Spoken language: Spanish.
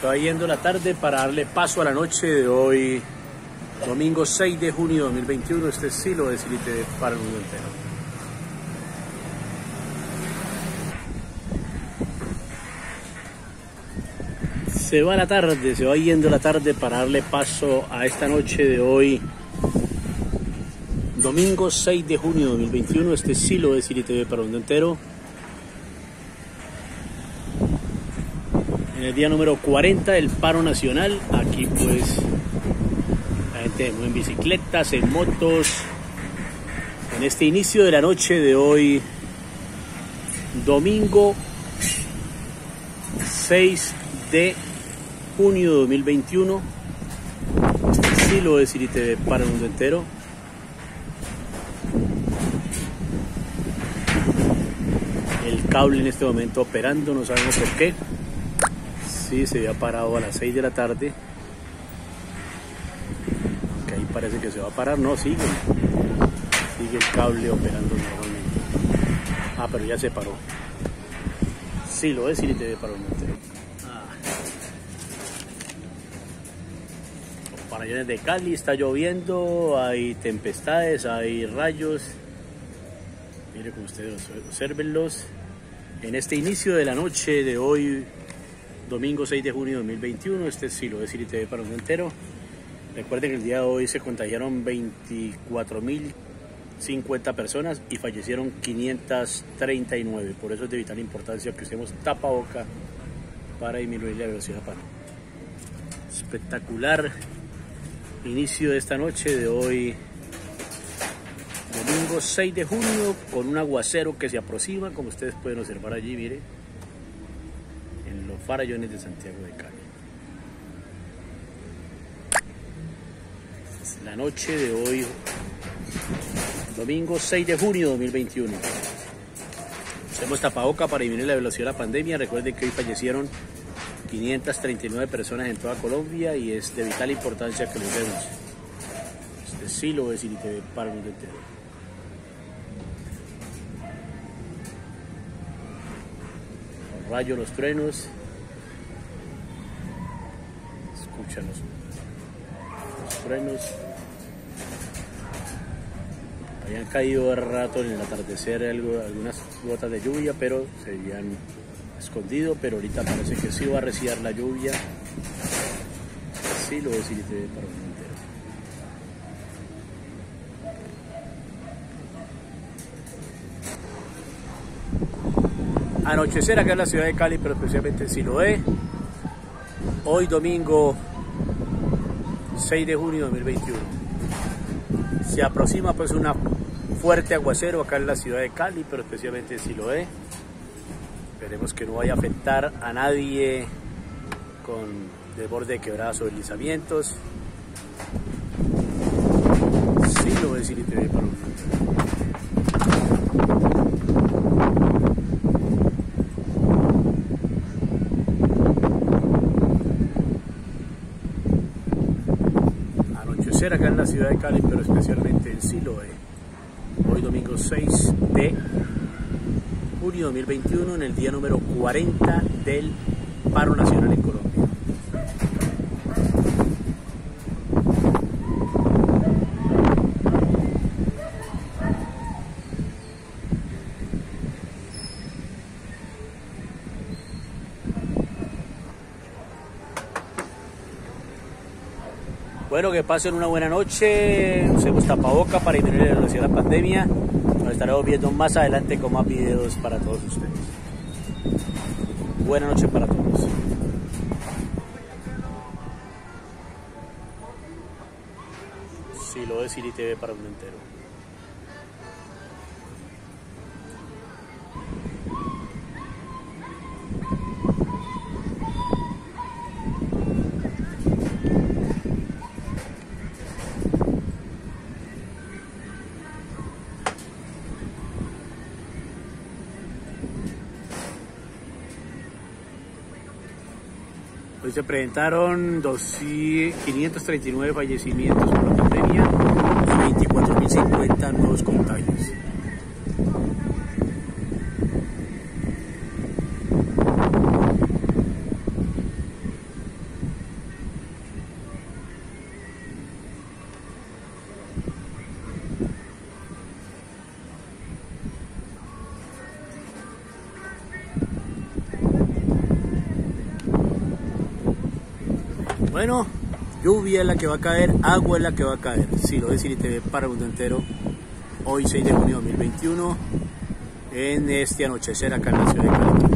Se va yendo la tarde para darle paso a la noche de hoy, domingo 6 de junio de 2021. Este sí lo es TV para el mundo entero. Se va la tarde, se va yendo la tarde para darle paso a esta noche de hoy, domingo 6 de junio de 2021. Este sí lo es TV para el mundo entero. En el día número 40 del paro nacional. Aquí pues la gente en bicicletas, en motos. En este inicio de la noche de hoy, domingo 6 de junio de 2021. Sí lo es TV para el mundo entero. El cable en este momento operando, no sabemos por qué. Sí, se había parado a las 6 de la tarde. Que ahí parece que se va a parar. No, sigue. Sigue el cable operando normalmente. Ah, pero ya se paró. Sí, lo es y te paró ah. Para allá de Cali está lloviendo, hay tempestades, hay rayos. Mire como ustedes observenlos. En este inicio de la noche de hoy, domingo 6 de junio de 2021. Este sí lo es TV para un entero. Recuerden que el día de hoy se contagiaron 24.050 personas y fallecieron 539. Por eso es de vital importancia que usemos tapaboca para disminuir la velocidad para. Espectacular inicio de esta noche de hoy, domingo 6 de junio, con un aguacero que se aproxima, como ustedes pueden observar allí, mire farallones de Santiago de Cali. La noche de hoy, domingo 6 de junio de 2021. Hacemos tapaboca para disminuir la velocidad de la pandemia. Recuerden que hoy fallecieron 539 personas en toda Colombia y es de vital importancia que lo vemos. Este sí lo es TV para el mundo entero. Los rayos, los truenos, escuchan los, frenos. Habían caído de rato en el atardecer algunas gotas de lluvia, pero se habían escondido, pero ahorita parece que sí va a reciar la lluvia. Sí lo es para un entero. Anochecer acá en la ciudad de Cali, pero especialmente en Siloé. Hoy domingo 6 de junio de 2021. Se aproxima pues una fuerte aguacero acá en la ciudad de Cali, pero especialmente en Siloé. Esperemos que no vaya a afectar a nadie con desborde de quebradas o deslizamientos. Sí lo voy a decir y te para un acá en la ciudad de Cali, pero especialmente en Siloé. Hoy domingo 6 de junio de 2021, en el día número 40 del paro nacional en Colombia. Bueno, que pasen una buena noche, usemos tapaboca para disminuir la velocidad de la pandemia. Nos estaremos viendo más adelante con más videos para todos ustedes. Buena noche para todos. Si lo es TV para un entero. Hoy se presentaron 539 fallecimientos por la pandemia y 24.050 nuevos contagios. Bueno, lluvia es la que va a caer, agua es la que va a caer. Si lo es TV para el mundo entero, hoy 6 de junio de 2021, en este anochecer acá en la ciudad de Cali.